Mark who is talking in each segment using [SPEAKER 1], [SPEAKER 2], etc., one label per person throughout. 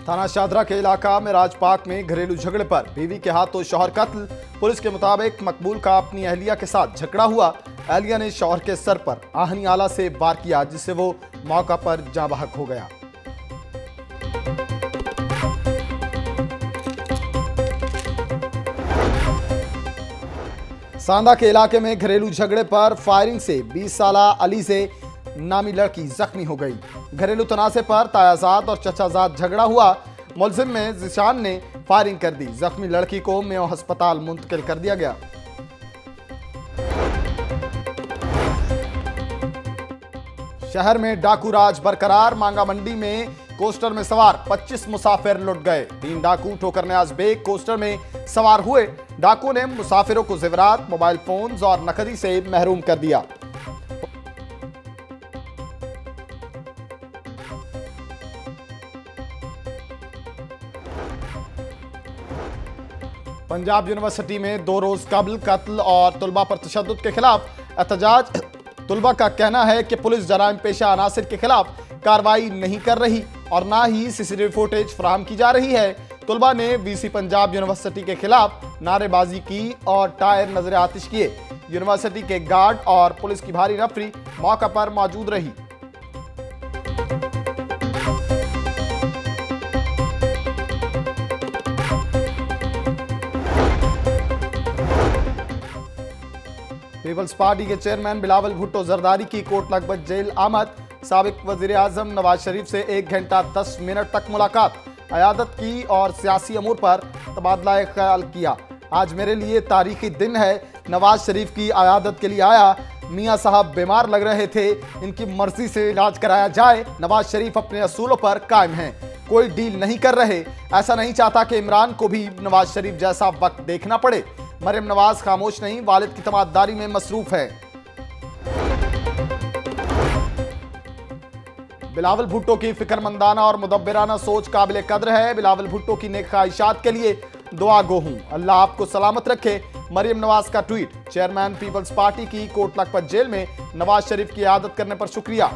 [SPEAKER 1] थाना शादरा के इलाका में राजपाक में घरेलू झगड़े पर बीवी के हाथों शौहर कत्ल। पुलिस के मुताबिक मकबूल का अपनी अहलिया के साथ झगड़ा हुआ। अहलिया ने शौहर के सर पर आहनी आला से वार किया, जिससे वो मौका पर जाँ बहक हो गया। सांदा के इलाके में घरेलू झगड़े पर फायरिंग से 20 साल अली से नामी लड़की जख्मी हो गई। घरेलू तनासे पर तायाजाद और चचाजाद झगड़ा हुआ। मुलजिम में जिशान ने फायरिंग कर दी। जख्मी लड़की को मेयो अस्पताल मुंतकिल कर दिया गया। शहर में डाकू राज बरकरार, मांगा मंडी में कोस्टर में सवार। 25 मुसाफिर लुट गए। तीन डाकू ठोकर न्याज बेग कोस्टर में सवार हुए। डाकू ने मुसाफिरों को जेवरात, मोबाइल फोन्स और नकदी से महरूम कर दिया। पंजाब यूनिवर्सिटी में दो रोज कबल, कत्ल और तलबा पर तशद के खिलाफ एहतजाज। तलबा का कहना है कि पुलिस जराम पेशा अनासर के खिलाफ कार्रवाई नहीं कर रही और ना ही सीसीटीवी फुटेज फ्राहम की जा रही है। तलबा ने वीसी पंजाब यूनिवर्सिटी के खिलाफ नारेबाजी की और टायर नज़र आतिश किए। यूनिवर्सिटी के गार्ड और पुलिस की भारी नफरी मौका पर मौजूद रही। पीपल्स पार्टी के चेयरमैन बिलावल भुट्टो जरदारी की कोट लगभग जेल आमद। सबक वज़ीर आज़म नवाज़ शरीफ से एक घंटा दस मिनट तक मुलाकात। अयादत की और सियासी अमूर पर तबादला ख्याल किया। आज मेरे लिए तारीखी दिन है। नवाज़ शरीफ की अयादत के लिए आया। मियाँ साहब बीमार लग रहे थे। इनकी मर्ज़ी से इलाज कराया जाए। नवाज़ शरीफ अपने असूलों पर कायम हैं। कोई डील नहीं कर रहे। ऐसा नहीं चाहता कि इमरान को भी नवाज़ शरीफ जैसा वक्त देखना पड़े। मरियम नवाज़ खामोश नहीं, वालिद की तमादारी में मसरूफ है। बिलावल भुट्टो की फिक्रमंदाना और मुदब्बराना सोच काबिल कदर है। बिलावल भुट्टो की नेक ख्वाहिशात के लिए दुआ गो हूँ अल्लाह आपको सलामत रखे। मरियम नवाज़ का ट्वीट, चेयरमैन पीपल्स पार्टी की कोट लखपत जेल में नवाज़ शरीफ की आदत करने पर शुक्रिया।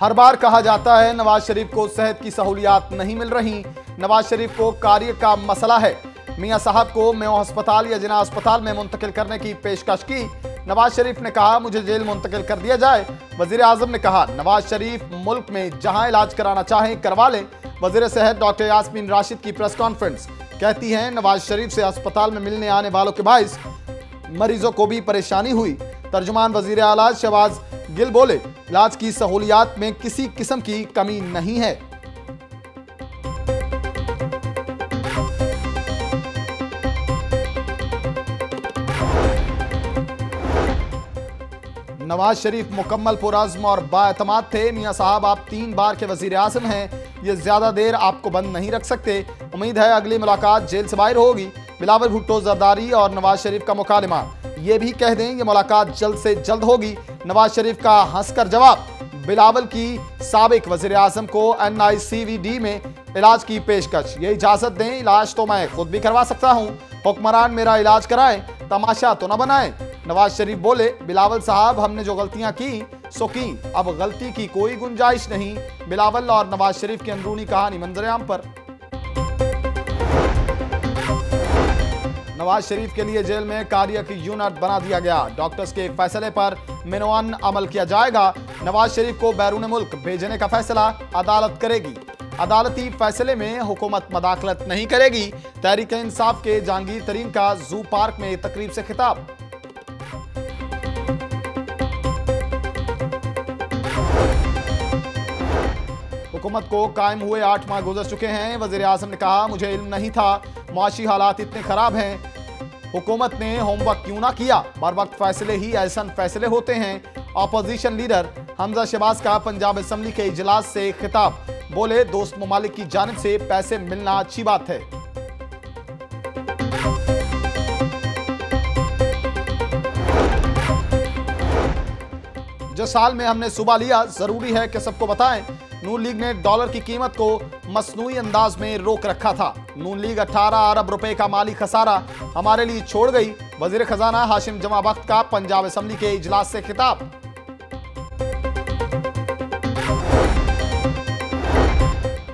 [SPEAKER 1] हर बार कहा जाता है, नवाज़ शरीफ को सेहत की सहूलियात नहीं मिल रही। नवाज़ शरीफ को कार्य का मसला है। मियाँ साहब को मेयो अस्पताल या जिना अस्पताल में मुंतकिल करने की पेशकश की। नवाज़ शरीफ ने कहा, मुझे जेल मुंतकिल कर दिया जाए। वज़ीर आज़म ने कहा, नवाज़ शरीफ मुल्क में जहाँ इलाज कराना चाहें, करवा लें। वज़ीर सेहत डॉक्टर यासमीन राशिद की प्रेस कॉन्फ्रेंस कहती हैं, नवाज़ शरीफ से अस्पताल में मिलने आने वालों के बायस मरीजों को भी परेशानी हुई। तर्जुमान वज़ीर आला शहबाज गिल बोले इलाज की सहूलियात में किसी किस्म की कमी नहीं है। नवाज़ शरीफ, मुकम्मल पुरज़म और बातमाद थे। मियाँ साहब, आप तीन बार के वज़ीर आज़म हैं। ये ज़्यादा देर आपको बंद नहीं रख सकते। उम्मीद है अगली मुलाकात जेल से बाहर होगी। बिलावल भुट्टो जरदारी और नवाज़ शरीफ का मुकालमा। ये भी कह दें, ये मुलाकात जल्द से जल्द होगी। नवाज़ शरीफ का हंसकर जवाब, बिलावल की सबक वज़ीर आज़म को N I C V D में इलाज की पेशकश। ये इजाज़त दें, इलाज तो मैं खुद भी करवा सकता हूँ। हुक्मरान मेरा इलाज कराएँ, तमाशा तो न बनाएँ। नवाज़ शरीफ बोले, बिलावल साहब, हमने जो गलतियाँ की, सो की। अब गलती की कोई गुंजाइश नहीं। बिलावल और नवाज़ शरीफ की अंदरूनी कहानी मंजरेआम पर। नवाज़ शरीफ के लिए जेल में कार्य की यूनिट बना दिया गया। डॉक्टर्स के फैसले पर मिनवान अमल किया जाएगा। नवाज़ शरीफ को बैरून मुल्क भेजने का फैसला अदालत करेगी। अदालती फैसले में हुकूमत मदाखलत नहीं करेगी। तहरीक इंसाफ के जहांगीर तरीन का जू पार्क में तकरीब से खिताब। हुकूमत को कायम हुए आठ माह गुजर चुके हैं। वज़ीर आज़म ने कहा, मुझे इल्म नहीं था मुआशी हालात इतने खराब हैं। हुकूमत ने होमवर्क क्यों ना किया? बार वक्त फैसले ही ऐसा फैसले होते हैं। अपोजिशन लीडर हमजा शहबाज का पंजाब असम्बली के इजलास से खिताब। बोले, दोस्त ममालिक की जानब से पैसे मिलना अच्छी बात है। जो साल में हमने सुबह लिया, ज़रूरी है कि सबको बताएँ नून लीग ने डॉलर की कीमत को मसनू अंदाज में रोक रखा था। नून लीग 18 अरब रुपए का माली खसारा हमारे लिए छोड़ गई। वज़ीर खजाना हाशिम जमा वक्त का पंजाब असम्बली के इजलास से खिताब।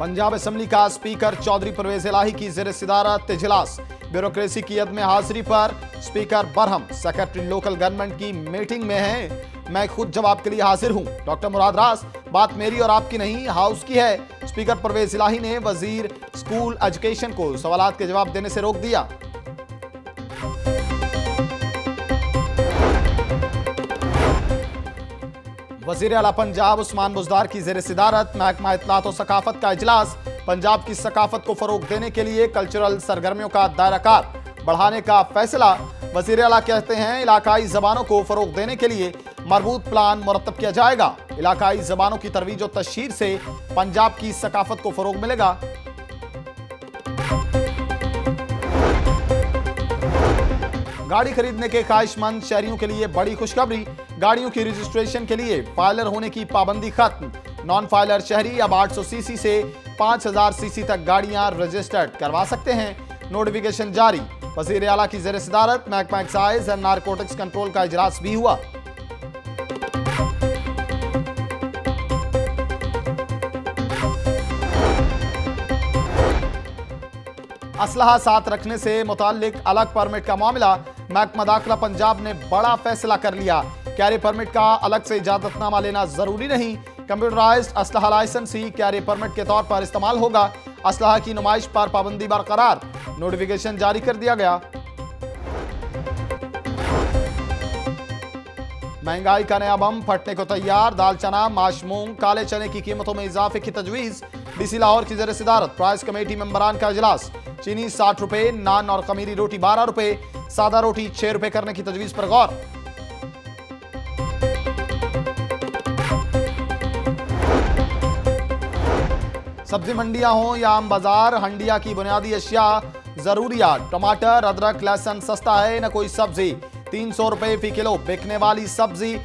[SPEAKER 1] पंजाब असम्बली का स्पीकर चौधरी परवेज इलाही की जेर सिदारत इजलास ब्यूरोक्रेसी की अदम हाजिरी पर स्पीकर बरहम। सेक्रेटरी लोकल गवर्नमेंट की मीटिंग में है। मैं खुद जवाब के लिए हाजिर हूँ। डॉक्टर मुराद रास, बात मेरी और आपकी नहीं, हाउस की है। स्पीकर परवेज इलाही ने वज़ीर स्कूल एजुकेशन को सवाल के जवाब देने से रोक दिया। वज़ीर अला पंजाब उस्मान बुजदार की जेर सदारत, महकमा इतलात और सकाफत का अजलास पंजाब की सकाफत को फरोग देने के लिए कल्चरल सरगर्मियों का दायराकार बढ़ाने का फैसला। वज़ीर अला कहते हैं, इलाकाई जबानों को फरोग देने के लिए मरबूत प्लान मुरतब किया जाएगा। इलाकाई जबानों की तरवीज और तशहर से पंजाब की सकाफत को फरोग मिलेगा। गाड़ी खरीदने के ख्वाहिशमंद शहरियों के लिए बड़ी खुशखबरी। गाड़ियों की रजिस्ट्रेशन के लिए फाइलर होने की पाबंदी खत्म। नॉन फाइलर शहरी अब 800 सीसी से 5000 सीसी तक गाड़ियाँ रजिस्टर्ड करवा सकते हैं। नोटिफिकेशन जारी। वज़ीर अला की जेर सदारत महकमा एक्साइज एंड नारकोटिक्स कंट्रोल का इजलास भी हुआ। असलहा साथ रखने से मुतालिक अलग परमिट का मामला, महकमा दाखिला पंजाब ने बड़ा फैसला कर लिया। कैरी परमिट का अलग से इजाजतनामा लेना ज़रूरी नहीं। कंप्यूटराइज असलहा लाइसेंस ही कैरी परमिट के तौर पर इस्तेमाल होगा। असलहा की नुमाइश पर पाबंदी बरकरार, नोटिफिकेशन जारी कर दिया गया। महँगाई का नया बम फटने को तैयार, दाल चना माश मूंग काले चने की कीमतों में इजाफे की तजवीज। डीसी लाहौर की ज़रिए सदारत प्राइस कमेटी मेंबरान का इजलास। चीनी साठ रुपए, नान और खमीरी रोटी बारह रुपए, सादा रोटी छह रुपए करने की तजवीज पर गौर। सब्ज़ी मंडियाँ हो या आम बाज़ार, हंडिया की बुनियादी अशिया जरूरियात टमाटर, अदरक, लहसन, सस्ता है, न कोई सब्ज़ी। तीन सौ रुपए फ़ी किलो बिकने वाली सब्ज़ी,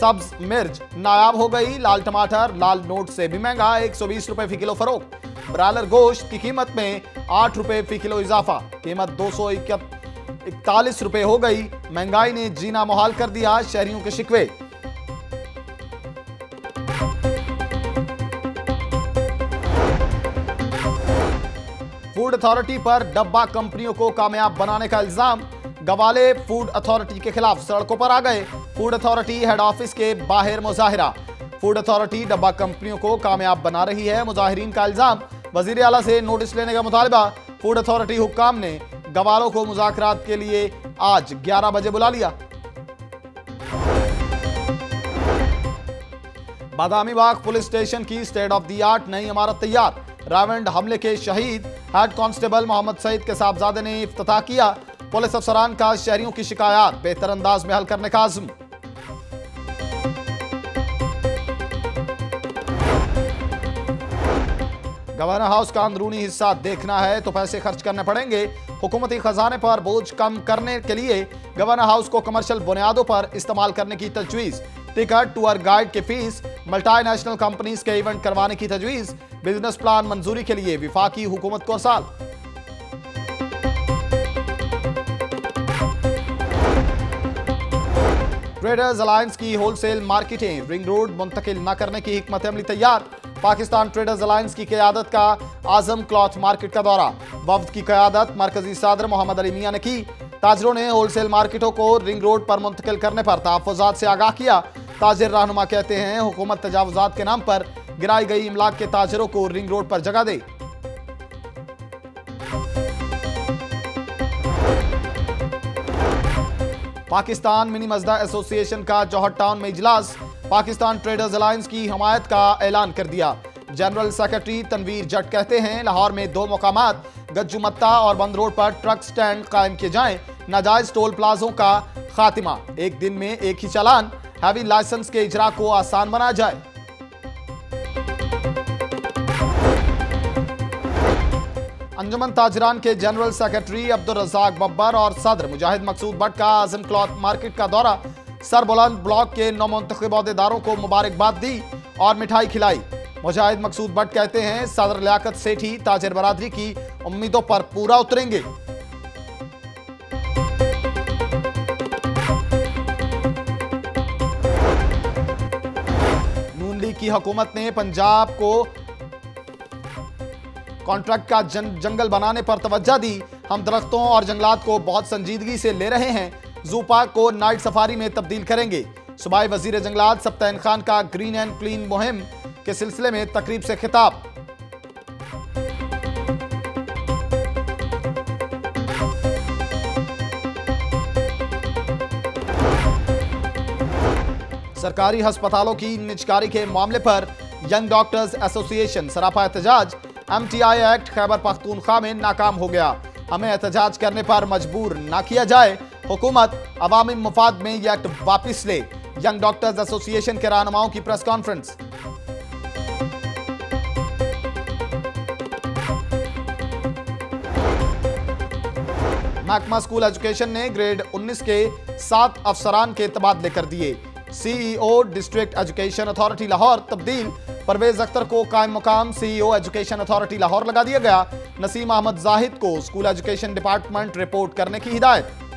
[SPEAKER 1] सब्ज मिर्च नायाब हो गई, लाल टमाटर, लाल नोट से भी महँगा, एक सौ बीस रुपए फ़ी किलो फरोख्त। ब्रायलर गोश्त की कीमत में आठ रुपए फ़ी किलो इजाफा। कीमत दो सौ इकतालीस रुपए हो गई। महँगाई ने जीना मुहाल कर दिया शहरियों के शिकवे। फ़ूड अथॉरिटी पर डब्बा कंपनियों को कामयाब बनाने का इल्ज़ाम। गवाले फ़ूड अथॉरिटी के खिलाफ सड़कों पर आ गए। फ़ूड अथॉरिटी हेड ऑफ़िस के बाहर मुजाहिरा। फ़ूड अथॉरिटी डब्बा कंपनियों को कामयाब बना रही है मुजाहरीन का इल्ज़ाम। वज़ीर अला से नोटिस लेने का मुतालबा फ़ूड अथॉरिटी हुक्काम ने गवारों को मुजाकरात के लिए आज 11 बजे बुला लिया। बादामी बाग पुलिस स्टेशन की स्टेट ऑफ़ दी आर्ट नई इमारत तैयार। रावंड हमले के शहीद, हेड कांस्टेबल मोहम्मद सईद के साहबजादे ने इफ्तः किया। पुलिस अफसरान का शहरियों की शिकायत, बेहतर अंदाज में हल करने का आज़म। गवर्नर हाउस का अंदरूनी हिस्सा देखना है तो पैसे खर्च करने पड़ेंगे। हुकूमती खजाने पर बोझ कम करने के लिए गवर्नर हाउस को कमर्शियल बुनियादों पर इस्तेमाल करने की तजवीज़। टिकट टूर गाइड की फ़ीस मल्टीनेशनल कंपनीज़ के इवेंट करवाने की तजवीज़। बिज़नेस प्लान मंजूरी के लिए विफाकी हुकूमत को साल। ट्रेडर्स अलायंस की होलसेल मार्केटें रिंग रोड मुंतकिल न करने की हमत अमली तैयार। पाकिस्तान ट्रेडर्स अलायंस की क्यादत का आज़म क्लॉथ मार्केट का दौरा। वफ्द की क्यादत मरकजी सदर मोहम्मद अली मियाँ ने की। ताजरों ने होलसेल मार्केटों को रिंग रोड पर मुंतकिल करने पर तहफात से आगाह किया। ताजिर रहनुमा कहते हैं, हुकूमत तजावजात के नाम पर गिराई गई इमलाक के ताजरों को रिंग रोड पर जगह दे। पाकिस्तान मिनी मजदा एसोसिएशन का जौहर टाउन में इजलास। पाकिस्तान ट्रेडर्स अलायंस की हमायत का ऐलान कर दिया। जनरल सेक्रेटरी तनवीर जट कहते हैं, लाहौर में दो मकाम गज्जू मत्ता और बंद रोड पर ट्रक स्टैंड कायम किए जाएँ, नाजायज टोल प्लाजों का खात्मा। एक दिन में एक ही चालान, हैवी लाइसेंस के इजरा को आसान बनाया जाए। अंजुमन ताजरान के जनरल सेक्रेटरी अब्दुल रजाक बब्बर और सदर मुजाहिद मकसूद भट्ट का आज़म क्लॉथ मार्केट का दौरा। सरबुलंद ब्लॉक के नौ अहदेदारों को मुबारकबाद दी और मिठाई खिलाई। मुजाहिद मकसूद भट्ट कहते हैं, सदर लियाकत सेठी ताजर बरादरी की उम्मीदों पर पूरा उतरेंगे। नून लीग की हुकूमत ने पंजाब को कॉन्ट्रैक्ट का जंगल बनाने पर तवज्जा दी। हम दरख्तों और जंगलात को बहुत संजीदगी से ले रहे हैं। जू पार्क को नाइट सफारी में तब्दील करेंगे। सुबाई वज़ीर जंगलात सप्तान खान का ग्रीन एंड क्लीन मुहिम के सिलसिले में तकरीब से खिताब। सरकारी अस्पतालों की निजकारी के मामले पर यंग डॉक्टर्स एसोसिएशन सरापा एहतजाज एमटीआई एक्ट, खैबर पख्तूनख्वा में नाकाम हो गया। हमें एहतजाज करने पर मजबूर ना किया जाए हुकूमत अवामी मुफाद में यह एक्ट वापिस ले, यंग डॉक्टर्स एसोसिएशन के रहनुमाओं की प्रेस कॉन्फ्रेंस। महकमा स्कूल एजुकेशन ने ग्रेड 19 के सात अफसरान के तबादले कर दिए। CEO district education authority Lahore, तब्दील। परवेज अख्तर को कायम मुकाम, सीईओ एजुकेशन अथॉरिटी लाहौर लगा दिया गया। नसीम अहमद जाहिद को स्कूल एजुकेशन डिपार्टमेंट रिपोर्ट करने की हिदायत।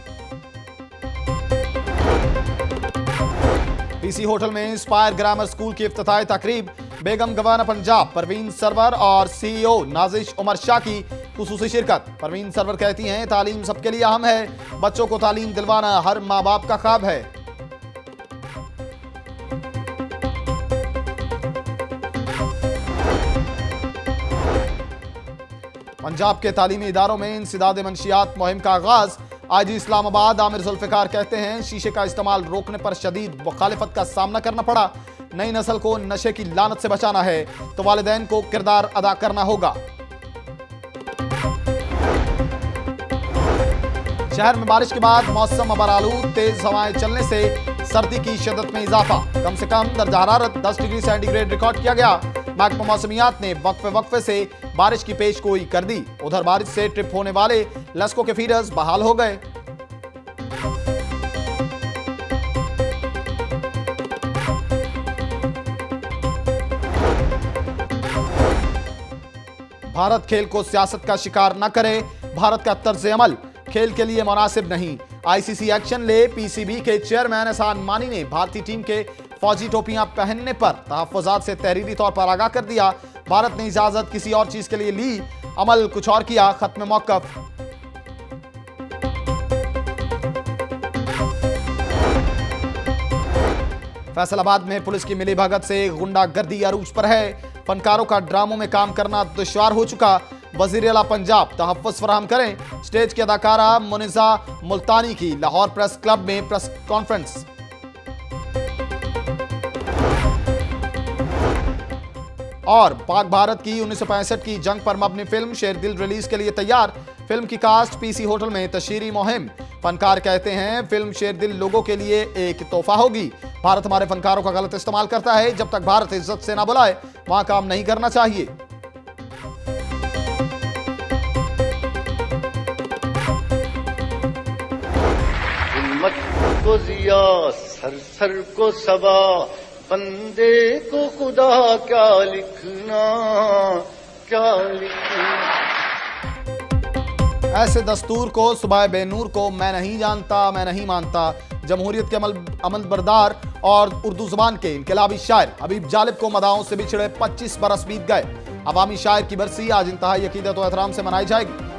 [SPEAKER 1] पीसी होटल में इंस्पायर ग्रामर स्कूल की इफ्ताही तकरीब, बेगम गवाना पंजाब, परवीन सरवर और सीईओ नाजिश उमर शाह की खसूसी शिरकत। परवीन सरवर कहती हैं, तालीम सबके लिए अहम है। बच्चों को तालीम दिलवाना हर माँ बाप का ख्वाब है। पंजाब के तालीमी इदारों में इंसदाद मंशियात मुहिम का आगाज़ आज इस्लामाबाद आमिर जुल्फ़िकार कहते हैं, शीशे का इस्तेमाल रोकने पर शदीद मुखालफत का सामना करना पड़ा। नई नस्ल को नशे की लानत से बचाना है तो वालदेन को किरदार अदा करना होगा। शहर में बारिश के बाद मौसम अबरालू तेज हवाएँ चलने से सर्दी की शिदत में इजाफा। कम से कम दर्ज हरारत 10 डिग्री सेंटीग्रेड रिकॉर्ड किया गया। महकमा मौसमियात ने वक्फे वक्फे से बारिश की पेश गोई कर दी। उधर बारिश से ट्रिप होने वाले लस्को के फीडर्स बहाल हो गए। भारत खेल को सियासत का शिकार न करे, भारत का तर्ज अमल खेल के लिए मुनासिब नहीं। आईसीसी एक्शन ले पीसीबी के चेयरमैन एहसान मानी ने भारतीय टीम के फौजी टोपियाँ पहनने पर तहफात से तहरीरी तौर पर आगाह कर दिया। भारत ने इजाज़त किसी और चीज़ के लिए ली। अमल कुछ और किया। खत्म मौकफ। फैसलाबाद में पुलिस की मिली भगत से गुंडागर्दी अरूज पर है। फनकारों का ड्रामों में काम करना दुश्वार हो चुका। वज़ीर अला पंजाब तहफ़ फराम करें। स्टेज की अदाकारा मुनिजा मुल्तानी की लाहौर प्रेस क्लब में प्रेस कॉन्फ्रेंस। और पाक भारत की उन्नीस सौ पैंसठ की जंग पर मबनी फ़िल्म शेर दिल रिलीज़ के लिए तैयार। फ़िल्म की कास्ट पीसी होटल में तशीरी मुहिम। फनकार कहते हैं, फ़िल्म शेर दिल लोगों के लिए एक तोहफा होगी। भारत हमारे फनकारों का गलत इस्तेमाल करता है। जब तक भारत इज़्ज़त से ना बुलाए, वहाँ काम नहीं करना चाहिए।
[SPEAKER 2] को जिया सर सर को सबा बंदे को खुदा क्या लिखना क्या लिखना।
[SPEAKER 1] ऐसे दस्तूर को, सुबह बेनूर को मैं नहीं जानता, मैं नहीं मानता। जमहूरियत के अमल अमल बरदार और उर्दू ज़ुबान के इनकलाबी शायर हबीब जालिब को मदाओं से बिछड़े 25 बरस बीत गए। अवामी शायर की बरसी आज इंतहाई अकीदत और एहतराम से मनाई जाएगी।